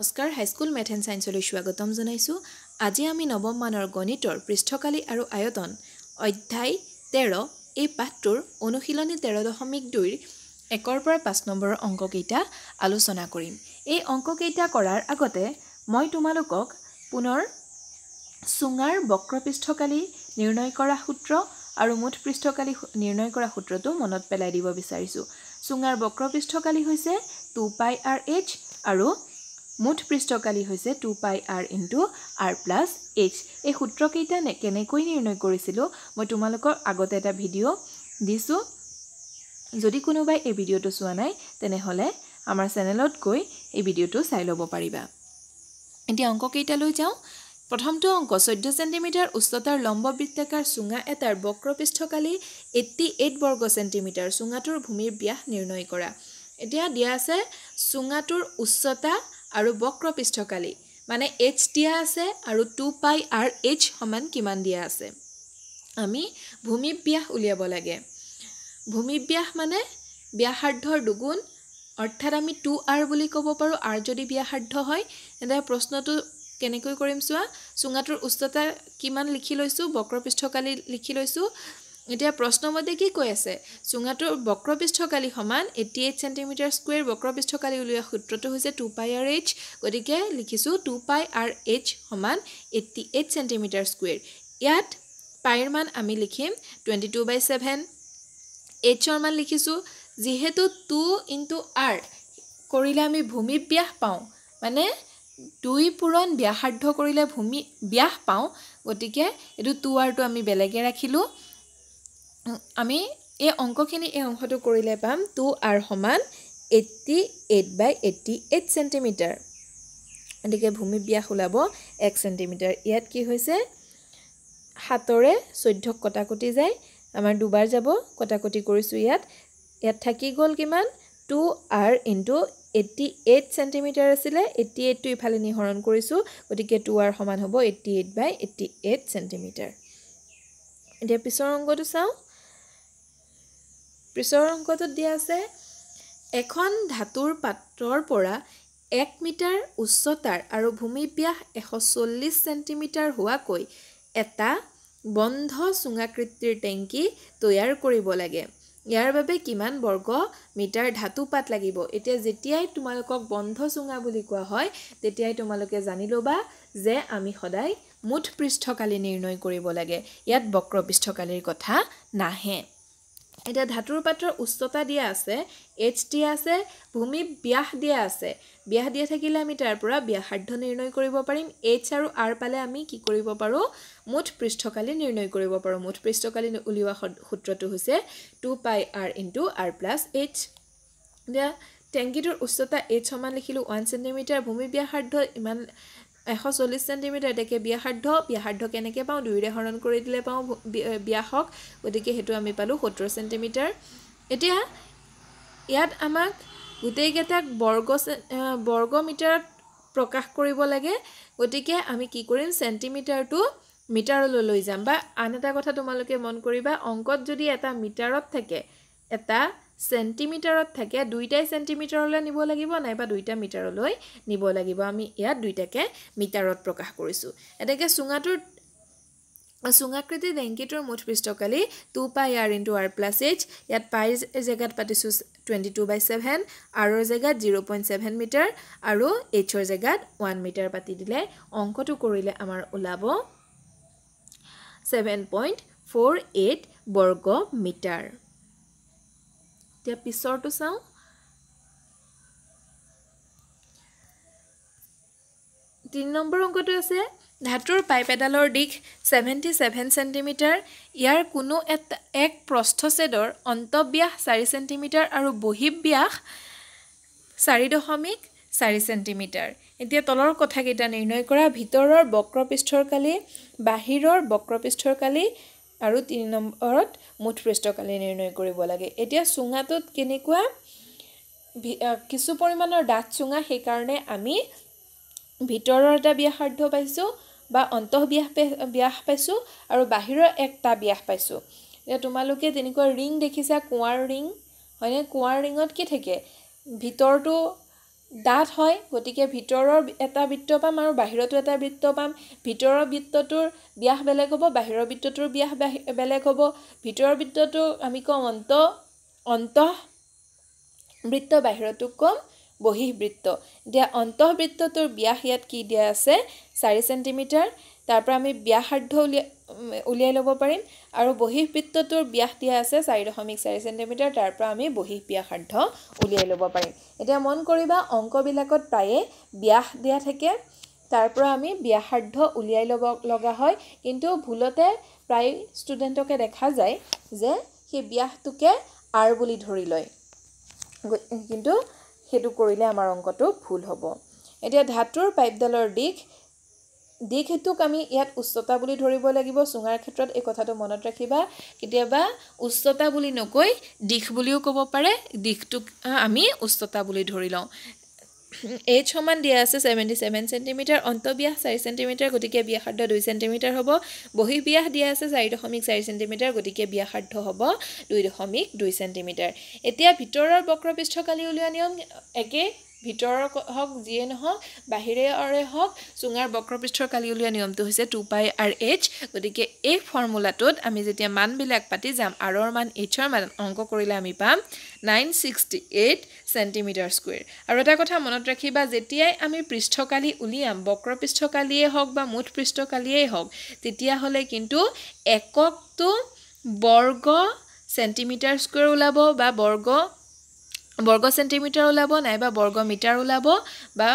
নমস্কাৰ high school math and ছায়েন্সলৈ স্বাগতম জনাইছোঁ। আজি আমি নৱম মানৰ গণিতৰ পৃষ্ঠকালী আৰু আয়তন অধ্যায় তেৰ। এই পাঠটোৰ অনুশীলনী তেৰ দশমিক দুইৰ একৰ পৰা পাঁচ নম্বৰৰ অংককেইটা আলোচনা কৰিম। এই অংককেইটা কৰাৰ আগতে মই তোমালোকক পুনৰ চুঙাৰ বক্ৰপৃষ্ঠকালী নিৰ্ণয় কৰা সূত্ৰ আৰু মুঠ পৃষ্ঠকালী নিৰ্ণয় কৰা সূত্ৰটো মনত পেলাই দিব বিচাৰিছোঁ। চুঙাৰ বক্ৰপৃষ্ঠকালী হৈছে টু পাই আৰ এইচ আৰু মুঠ পৃষ্ঠকালী হৈছে two pi r into r plus h. এই সূত্ৰকেইটা কেনেকৈ নিৰ্ণয় কৰিছিলোঁ মই তোমালোকৰ আগতে এটা ভিডিঅ' দিছোঁ। যদি কোনোবাই এই ভিডিঅ'টো চোৱা নাই তেনেহ'লে আমাৰ চেনেলত গৈ এই ভিডিঅ'টো চাই ল'ব পাৰিবা। এতিয়া অংককেইটালৈ যাওঁ। প্ৰথমটো অংক চৈধ্য চেণ্টিমিটাৰ উচ্চতাৰ লম্ব বৃত্তাকাৰ চুঙা এটাৰ বক্ৰপৃষ্ঠকালী এইট্টি এইট বৰ্গ চেণ্টিমিটাৰ চুঙাটোৰ ভূমিৰ ব্যাস নিৰ্ণয় কৰা। এতিয়া দিয়া আছে চুঙাটোৰ উচ্চতা আৰু বক্ৰপৃষ্ঠকালী। মানে এইচ দিয়া আছে আৰু টু পাই আৰ এইচ সমান কিমান দিয়া আছে। আমি ভূমিব্যাস উলিয়াব লাগে। ভূমিব্যাস মানে ব্যাসাৰ্ধৰ দুগুণ অৰ্থাৎ আমি টু আৰ বুলি ক'ব পাৰোঁ। আৰ যদি ব্যাসাৰ্ধ হয় তেন্তে প্ৰশ্নটো কেনেকৈ কৰিম চোৱা? চুঙাটোৰ উচ্চতা কিমান লিখি লৈছোঁ? বক্ৰপৃষ্ঠকালী লিখি লৈছোঁ। এতিয়া প্ৰশ্নমতে কি কৈ আছে? চুঙাটোৰ বক্ৰপৃষ্ঠকালী সমান এইটি এইট চেণ্টিমিটাৰ স্কুৱেৰ বক্ৰপৃষ্ঠকালী উলিওৱা সূত্ৰটো হৈছে টু পাই আৰ এইচ গতিকে লিখিছোঁ টু পাই আৰ এইচ সমান এইট্টি এইট চেণ্টিমিটাৰ স্কুৱেৰ ইয়াত পাইৰ মান আমি লিখিম টুৱেণ্টি টু বাই ছেভেন এইচৰ মান লিখিছোঁ যিহেতু টু ইনটু আৰ কৰিলে আমি ভূমি ব্যাস পাওঁ। মানে দুই পূৰণ ব্যাসাৰ্ধ কৰিলে ভূমি ব্যাস পাওঁ গতিকে এইটো টু আৰটো আমি বেলেগে ৰাখিলোঁ। আমি এই অংকখিনি এই অংশটো কৰিলে পাম টু আৰ সমান eighty eight by eighty eight centimetre. গতিকে ভূমি ব্যাস ওলাব এক চেণ্টিমিটাৰ। ইয়াত কি হৈছে? সাতৰে চৈধ্যক কটাকটি যায় আমাৰ দুবাৰ যাব কটাকটি কৰিছোঁ ইয়াত। ইয়াত থাকি গ'ল কিমান? Two r into eighty eight centimetre আছিলে এইট্টি এইটটো ইফালে নিহৰণ কৰিছোঁ গতিকে টু আৰ সমান হ'ব eighty eight by eighty eight centimetre. এতিয়া পিছৰ অংকটো চাওঁ। পিছৰ অংকটোত দিয়া আছে এখন ধাতুৰ পাত্ৰৰ পৰা এক মিটাৰ উচ্চতাৰ আৰু ভূমিব্যাস এশ চল্লিছ চেণ্টিমিটাৰ হোৱাকৈ এটা বন্ধ চুঙাকৃতিৰ টেংকী তৈয়াৰ কৰিব লাগে। ইয়াৰ বাবে কিমান বৰ্গ মিটাৰ ধাতু পাত লাগিব? এতিয়া যেতিয়াই তোমালোকক বন্ধ চুঙা বুলি কোৱা হয় তেতিয়াই তোমালোকে জানি ল'বা যে আমি সদায় মুঠ পৃষ্ঠকালী নিৰ্ণয় কৰিব লাগে। ইয়াত বক্ৰ পৃষ্ঠকালীৰ কথা নাহে। এতিয়া ধাতুৰ পাত্ৰৰ উচ্চতা দিয়া আছে এইচ দিয়া আছে ভূমি ব্যাস দিয়া আছে। ব্যাস দিয়া থাকিলে আমি তাৰ পৰা ব্যাসাৰ্ধ নিৰ্ণয় কৰিব পাৰিম। এইচ আৰু আৰ পালে আমি কি কৰিব পাৰোঁ? মুঠ পৃষ্ঠকালী নিৰ্ণয় কৰিব পাৰোঁ। মুঠ পৃষ্ঠকালী উলিওৱা সূত্ৰটো হৈছে two pi r into r plus h এতিয়া টেংকিটোৰ উচ্চতা এইচ সমান লিখিলোঁ ওৱান চেণ্টিমিটাৰ ভূমি ব্যাসাৰ্ধ ইমান এশ চল্লিছ চেণ্টিমিটাৰ এতিয়া ব্যাসাৰ্ধ ব্যাসাৰ্ধ কেনেকৈ পাওঁ দুয়োৰে হৰণ কৰি দিলে পাওঁ ব্যাসক গতিকে সেইটো আমি পালোঁ সত্তৰ চেণ্টিমিটাৰ এতিয়া ইয়াত আমাক গোটেইকেইটাক বৰ্গ বৰ্গ মিটাৰত প্ৰকাশ কৰিব লাগে। গতিকে আমি কি কৰিম চেণ্টিমিটাৰটো মিটাৰলৈ লৈ যাম। বা আন এটা কথা তোমালোকে মন কৰিবা অংকত যদি এটা মিটাৰত থাকে এটা চেণ্টিমিটাৰত থাকে দুইটাই চেণ্টিমিটাৰলৈ নিব লাগিব নাইবা দুইটা মিটাৰলৈ নিব লাগিব। আমি ইয়াত দুইটাকে মিটাৰত প্ৰকাশ কৰিছোঁ। এনেকৈ চুঙাটোৰ চুঙাকৃতি ডেংকিটোৰ মুঠ পৃষ্ঠকালি two pi r into r plus h. ইয়াত পাই জেগাত পাতিছোঁ টুৱেণ্টি টু বাই ছেভেন আৰৰ জেগাত জিৰ' পইণ্ট ছেভেন মিটাৰ আৰু এইচৰ জেগাত ওৱান মিটাৰ পাতি দিলে অংকটো কৰিলে আমাৰ ওলাব ছেভেন পইণ্ট ফ'ৰ এইট বৰ্গ মিটাৰ। এতিয়া পিছৰটো চাওঁ। তিনি নম্বৰ অংকটো আছে ধাতুৰ পাইপ এডালৰ দিশ ছেভেণ্টি ছেভেন চেণ্টিমিটাৰ ইয়াৰ কোনো এটা এক প্ৰস্থছেদৰ অন্তব্যাস চাৰি চেণ্টিমিটাৰ আৰু বহিব্যাস চাৰি দশমিক চাৰি চেণ্টিমিটাৰ এতিয়া তলৰ কথাকেইটা নিৰ্ণয় কৰা ভিতৰৰ বক্ৰপৃষ্ঠৰকালি বাহিৰৰ বক্ৰপৃষ্ঠৰকালি আৰু তিনি নম্বৰত মুঠ পৃষ্ঠকালি নিৰ্ণয় কৰিব লাগে। এতিয়া চুঙাটোত কেনেকুৱা কিছু পৰিমাণৰ ডাঠ চুঙা সেইকাৰণে আমি ভিতৰৰ এটা ব্যাসাৰ্ধ পাইছোঁ বা অন্তঃব্যাস ব্যাস পাইছোঁ আৰু বাহিৰৰ একটা ব্যাস পাইছোঁ। এতিয়া তোমালোকে তেনেকুৱা ৰিং দেখিছা কুঁৱাৰ ৰিং। হয়নে? কুঁৱাৰ ৰিঙত কি থাকে? ভিতৰটো ডাঠ হয় গতিকে ভিতৰৰ এটা বৃত্ত পাম আৰু বাহিৰতো এটা বৃত্ত পাম। ভিতৰৰ বৃত্তটোৰ ব্যাস বেলেগ হ'ব বাহিৰৰ বৃত্তটোৰ ব্যাস বেলেগ হ'ব। ভিতৰৰ বৃত্তটো আমি কওঁ অন্ত অন্ত বৃত্ত বাহিৰতো কম বহিঃবৃত্ত। এতিয়া অন্তঃবৃত্তটোৰ ব্যাস ইয়াত কি দিয়া আছে? চাৰি চেণ্টিমিটাৰ তাৰ পৰা আমি ব্যাসাৰ্ধ উলিয়াই উলিয়াই ল'ব পাৰিম। আৰু বহিঃবৃত্তটোৰ ব্যাস দিয়া আছে চাৰি দশমিক চাৰি চেণ্টিমিটাৰ। তাৰ পৰা আমি বহিঃ ব্যাসাৰ্ধ উলিয়াই ল'ব পাৰিম। এতিয়া মন কৰিবা অংকবিলাকত প্ৰায়ে ব্যাস দিয়া থাকে। তাৰ পৰা আমি ব্যাসাৰ্ধ উলিয়াই ল'ব লগা হয়। কিন্তু ভুলতে প্ৰায় ষ্টুডেণ্টকে দেখা যায় যে সেই ব্যাসটোকে আৰ বুলি ধৰি লয়। কিন্তু সেইটো কৰিলে আমাৰ অংকটো ভুল হ'ব। এতিয়া ধাতুৰ পাইপডালৰ দিশ দিশ হেতুক আমি ইয়াত উচ্চতা বুলি ধৰিব লাগিব। চুঙাৰ ক্ষেত্ৰত এই কথাটো মনত ৰাখিবা। কেতিয়াবা উচ্চতা বুলি নকৈ দিশ বুলিও ক'ব পাৰে। দিশটোক আমি উচ্চতা বুলি ধৰি লওঁ। এইচ সমান দিয়া আছে ছেভেণ্টি ছেভেন চেণ্টিমিটাৰ অন্তব্যাস চাৰি চেণ্টিমিটাৰ গতিকে ব্যাসাৰ্ধ দুই চেণ্টিমিটাৰ হ'ব। বহিব্যাস দিয়া আছে চাৰি দশমিক চাৰি চেণ্টিমিটাৰ গতিকে ব্যাসাৰ্ধ হ'ব দুই দশমিক দুই চেণ্টিমিটাৰ। এতিয়া ভিতৰৰ বক্ৰপৃষ্ঠকালি উলিওৱা নিয়ম একে ভিতৰৰ হওক যিয়ে নহওক বাহিৰৰে হওক চুঙাৰ বক্ৰপৃষ্ঠৰ কালি উলিওৱা নিয়মটো হৈছে টু পাই আৰ এইচ গতিকে এই ফৰ্মুলাটোত আমি যেতিয়া মানবিলাক পাতি যাম আৰৰ মান এইচৰ মান অংক কৰিলে আমি পাম nine sixty eight centimetre square আৰু এটা কথা মনত ৰাখিবা যেতিয়াই আমি পৃষ্ঠকালি উলিয়াম বক্ৰপৃষ্ঠকালিয়ে হওক বা মুঠ পৃষ্ঠকালিয়েই হওক তেতিয়াহ'লে কিন্তু এককটো বৰ্গ চেণ্টিমিটাৰ স্কুৱেৰ ওলাব বা বৰ্গ বৰ্গ চেণ্টিমিটাৰ ওলাব নাইবা বৰ্গ মিটাৰ ওলাব বা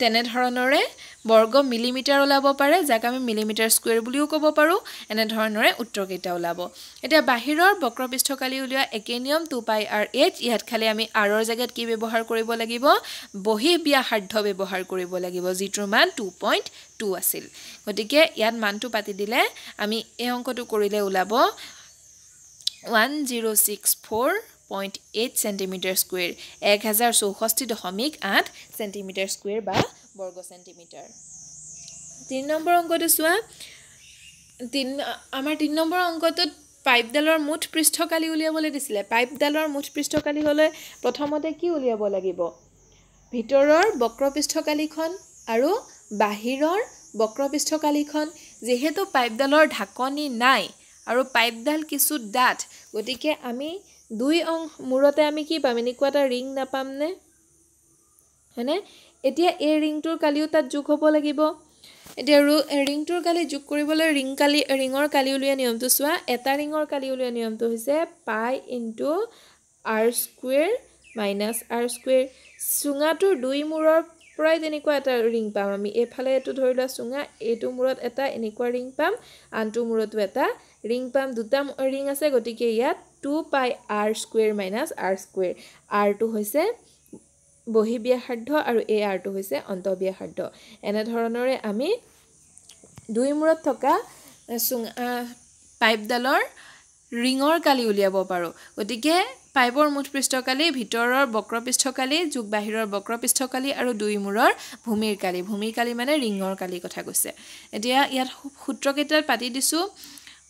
তেনেধৰণৰে বৰ্গ মিলিমিটাৰ ওলাব পাৰে যাক আমি মিলিমিটাৰ স্কুৱেৰ বুলিও ক'ব পাৰোঁ এনেধৰণৰে উত্তৰকেইটা ওলাব। এতিয়া বাহিৰৰ বক্ৰপৃষ্ঠকালি উলিওৱা একে নিয়ম টু পাই আৰ এইচ ইয়াত খালি আমি আৰৰ জেগাত কি ব্যৱহাৰ কৰিব লাগিব? বহি ব্যাসাৰ্ধ ব্যৱহাৰ কৰিব লাগিব যিটোৰ মান টু পইণ্ট টু আছিল। গতিকে ইয়াত মানটো পাতি দিলে আমি এই অংকটো কৰিলে ওলাব one zero' six four point eight centimetre square এক হাজাৰ চৌষষ্ঠি দশমিক আঠ চেণ্টিমিটাৰ স্কুৱেৰ বা বৰ্গ চেণ্টিমিটাৰ তিনি নম্বৰ অংকটো চোৱা তিনি আমাৰ তিনি নম্বৰ অংকটোত পাইপডালৰ মুঠ পৃষ্ঠকালি উলিয়াবলৈ দিছিলে। পাইপডালৰ মুঠ পৃষ্ঠকালি হ'লে প্ৰথমতে কি উলিয়াব লাগিব? ভিতৰৰ বক্ৰপৃষ্ঠকালিখন আৰু বাহিৰৰ বক্ৰপৃষ্ঠকালিখন। যিহেতু পাইপডালৰ ঢাকনি নাই আৰু পাইপডাল কিছু ডাঠ গতিকে আমি দুই অং মূৰতে আমি কি পাম? এনেকুৱা এটা ৰিং নাপামনে? হয়নে? এতিয়া এই ৰিংটোৰ কালিও তাত যোগ হ'ব লাগিব। এতিয়া ৰু ৰিংটোৰ কালি যোগ কৰিবলৈ ৰিং কালি ৰিঙৰ কালি উলিওৱা নিয়মটো চোৱা। এটা ৰিঙৰ কালি উলিওৱা নিয়মটো হৈছে pi into r square minus r square. চুঙাটোৰ দুই মূৰৰ পৰাই তেনেকুৱা এটা ৰিং পাম আমি। এইফালে এইটো ধৰি লোৱা চুঙা এইটো মূৰত এটা এনেকুৱা ৰিং পাম আনটো মূৰতো এটা ৰিং পাম। দুটা ৰিং আছে গতিকে ইয়াত two pi r square minus r square. আৰটো হৈছে বহিব্যাসাৰ্ধ আৰু এই আৰটো হৈছে অন্তব্যাসাৰ্ধ। এনেধৰণৰে আমি দুই মূৰত থকা চুঙা পাইপডালৰ ৰিঙৰ কালি উলিয়াব পাৰোঁ। গতিকে পাইপৰ মুঠ পৃষ্ঠকালি ভিতৰৰ বক্ৰপৃষ্ঠকালি যোগ বাহিৰৰ বক্ৰপৃষ্ঠকালি আৰু দুই মূৰৰ ভূমিৰ কালি। ভূমিৰ কালি মানে ৰিঙৰ কালি কথা কৈছে। এতিয়া ইয়াত সূত্ৰকেইটাত পাতি দিছোঁ।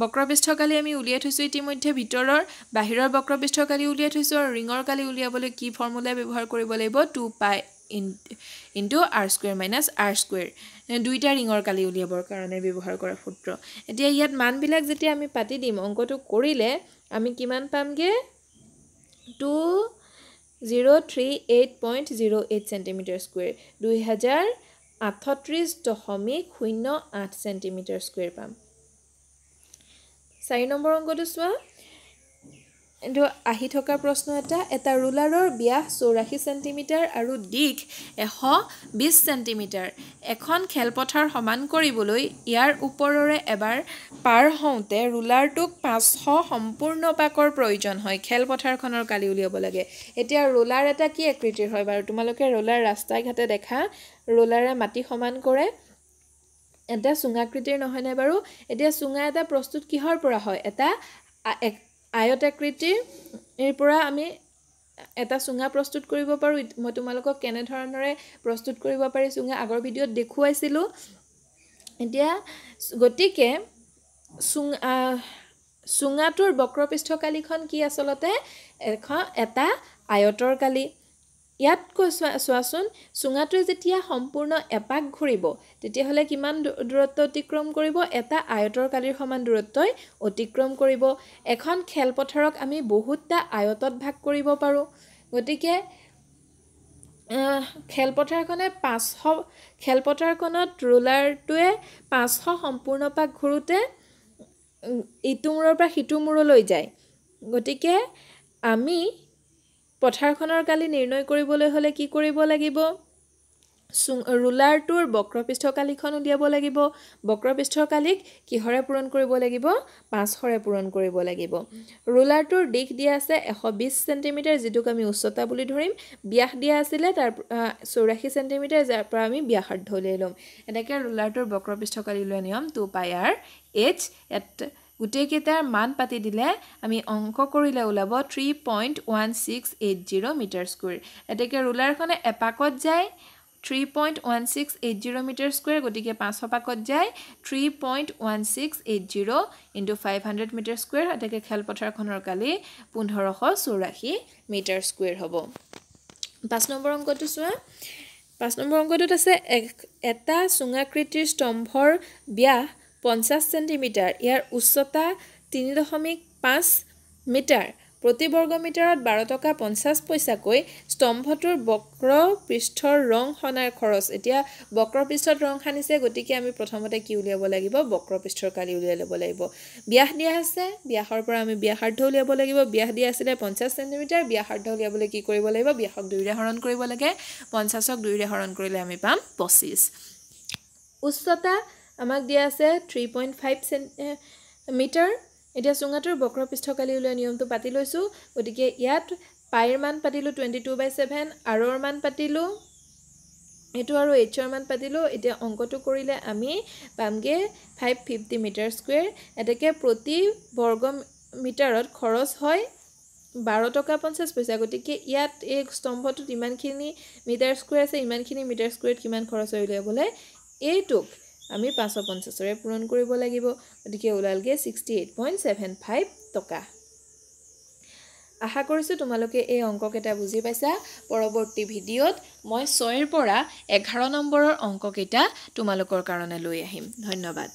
বক্ৰপৃষ্ঠকালি আমি উলিয়াই থৈছোঁ ইতিমধ্যে ভিতৰৰ বাহিৰৰ বক্ৰপৃষ্ঠকালি উলিয়াই থৈছোঁ আৰু ৰিঙৰ কালি উলিয়াবলৈ কি ফৰ্মুলা ব্যৱহাৰ কৰিব লাগিব? Two pi in into r square minus r square দুইটা ৰিঙৰ কালি উলিয়াবৰ কাৰণে ব্যৱহাৰ কৰা সূত্ৰ। এতিয়া ইয়াত মানবিলাক যেতিয়া আমি পাতি দিম অংকটো কৰিলে আমি কিমান পামগৈ? Two zero' three eight point zero' eight centimetre square দুই হাজাৰ আঠত্ৰিছ দশমিক শূন্য আঠ চেণ্টিমিটাৰ স্কুৱেৰ পাম। চাৰি নম্বৰ অংকটো চোৱা। এইটো আহি থকা প্ৰশ্ন এটা এটা ৰুলাৰৰ ব্যাস চৌৰাশী চেণ্টিমিটাৰ আৰু দিশ এশ বিছ চেণ্টিমিটাৰ। এখন খেলপথাৰ সমান কৰিবলৈ ইয়াৰ ওপৰৰে এবাৰ পাৰ হওঁতে ৰুলাৰটোক পাঁচশ সম্পূৰ্ণ পাকৰ প্ৰয়োজন হয়। খেলপথাৰখনৰ কালি উলিয়াব লাগে। এতিয়া ৰুলাৰ এটা কি আকৃতিৰ হয় বাৰু? তোমালোকে ৰুলাৰ ৰাস্তাই ঘাটে দেখা ৰুলাৰে মাটি সমান কৰে। এটা চুঙাকৃতিৰ নহয়নে বাৰু? এতিয়া চুঙা এটা প্ৰস্তুত কিহৰ পৰা হয়? এটা আয়ত আকৃতিৰ পৰা আমি এটা চুঙা প্ৰস্তুত কৰিব পাৰোঁ। মই তোমালোকক কেনেধৰণেৰে প্ৰস্তুত কৰিব পাৰি চুঙা আগৰ ভিডিঅ'ত দেখুৱাইছিলোঁ। এতিয়া গতিকে চুঙা চুঙাটোৰ বক্ৰপৃষ্ঠকালিখন কি আচলতে? এখন এটা আয়তৰ কালি। ইয়াত কৈ চোৱা চোৱাচোন চুঙাটোৱে যেতিয়া সম্পূৰ্ণ এপাক ঘূৰিব তেতিয়াহ'লে কিমান দূৰত্ব অতিক্ৰম কৰিব? এটা আয়তৰ কালিৰ সমান দূৰত্বই অতিক্ৰম কৰিব। এখন খেলপথাৰক আমি বহুতটা আয়তত ভাগ কৰিব পাৰোঁ। গতিকে খেলপথাৰখনে পাঁচশ খেলপথাৰখনত ৰুলাৰটোৱে পাঁচশ সম্পূৰ্ণ পাক ঘূৰোঁতে ইটো মূৰৰ পৰা সিটো মূৰলৈ যায়। গতিকে আমি পথাৰখনৰ কালি নিৰ্ণয় কৰিবলৈ হ'লে কি কৰিব লাগিব? চু ৰুলাৰটোৰ বক্ৰপৃষ্ঠকালিখন উলিয়াব লাগিব। বক্ৰপৃষ্ঠকালিক কিহৰে পূৰণ কৰিব লাগিব? পাঁচশৰে পূৰণ কৰিব লাগিব। ৰুলাৰটোৰ দিশ দিয়া আছে এশ বিছ চেণ্টিমিটাৰ যিটোক আমি উচ্চতা বুলি ধৰিম। ব্যাস দিয়া আছিলে তাৰ চৌৰাশী চেণ্টিমিটাৰ যাৰ পৰা আমি ব্যাসাৰ্ধ উলিয়াই ল'ম। এনেকৈ ৰুলাৰটোৰ বক্ৰপৃষ্ঠকালি উলিওৱা নিয়ম টু পাই আৰ এইচ ইয়াত গোটেইকেইটাৰ মান পাতি দিলে আমি অংক কৰিলে ওলাব three point one six eight zero' metre square এতেকে ৰুলাৰখনে এপাকত যায় three point one six eight zero' metre square গতিকে পাঁচশ পাকত যায় three point one six eight zero' into five hundred metre square এতেকে খেলপথাৰখনৰ কালি পোন্ধৰশ চৌৰাশী মিটাৰ স্কুৱেৰ হ'ব। পাঁচ নম্বৰ অংকটো চোৱা। পাঁচ নম্বৰ অংকটোত আছে এটা চুঙাকৃতিৰ স্তম্ভৰ ব্যাস পঞ্চাছ চেণ্টিমিটাৰ। ইয়াৰ উচ্চতা তিনি দশমিক পাঁচ মিটাৰ। প্ৰতি বৰ্গমিটাৰত বাৰ টকা পঞ্চাছ পইচাকৈ স্তম্ভটোৰ বক্ৰ পৃষ্ঠৰ ৰং সনাৰ খৰচ। এতিয়া বক্ৰপৃষ্ঠত ৰং সানিছে গতিকে আমি প্ৰথমতে কি উলিয়াব লাগিব? বক্ৰপৃষ্ঠৰ কালি উলিয়াই ল'ব লাগিব। ব্যাস দিয়া আছে। ব্যাসৰ পৰা আমি ব্যাসাৰ্ধ উলিয়াব লাগিব। ব্যাস দিয়া আছিলে পঞ্চাছ চেণ্টিমিটাৰ। ব্যাসাৰ্ধ উলিয়াবলৈ কি কৰিব লাগিব? ব্যাসক দুইৰে হৰণ কৰিব লাগে। পঞ্চাছক দুইৰে হৰণ কৰিলে আমি পাম পঁচিছ। উচ্চতা আমাক দিয়া আছে থ্ৰী পইণ্ট ফাইভ মিটাৰ। এতিয়া চুঙাটোৰ বক্ৰপৃষ্ঠকালি উলিওৱা নিয়মটো পাতি লৈছোঁ। গতিকে ইয়াত পাইৰ মান পাতিলোঁ টুৱেণ্টি টু বাই ছেভেন আৰৰ মান পাতিলোঁ এইটো আৰু এইচৰ মান পাতিলোঁ। এতিয়া অংকটো কৰিলে আমি পামগৈ ফাইভ ফিফটি মিটাৰ স্কুৱেৰ। এতেকে প্ৰতি বৰ্গ মিটাৰত খৰচ হয় বাৰ টকা পঞ্চাছ পইচা। গতিকে ইয়াত এই স্তম্ভটোত ইমানখিনি মিটাৰ স্কুৱেৰ আছে ইমানখিনি মিটাৰ স্কুৱেৰত কিমান খৰচ হয় উলিয়াবলৈ? এইটোক আমি পাঁচশ পঞ্চাছৰে পূৰণ কৰিব লাগিব। গতিকে ওলালগৈ sixty eight point seven five টকা। আশা কৰিছোঁ তোমালোকে এই অংককেইটা বুজি পাইছা। পৰৱৰ্তী ভিডিঅ'ত মই ছয়ৰ পৰা এঘাৰ নম্বৰৰ অংককেইটা তোমালোকৰ কাৰণে লৈ আহিম। ধন্যবাদ।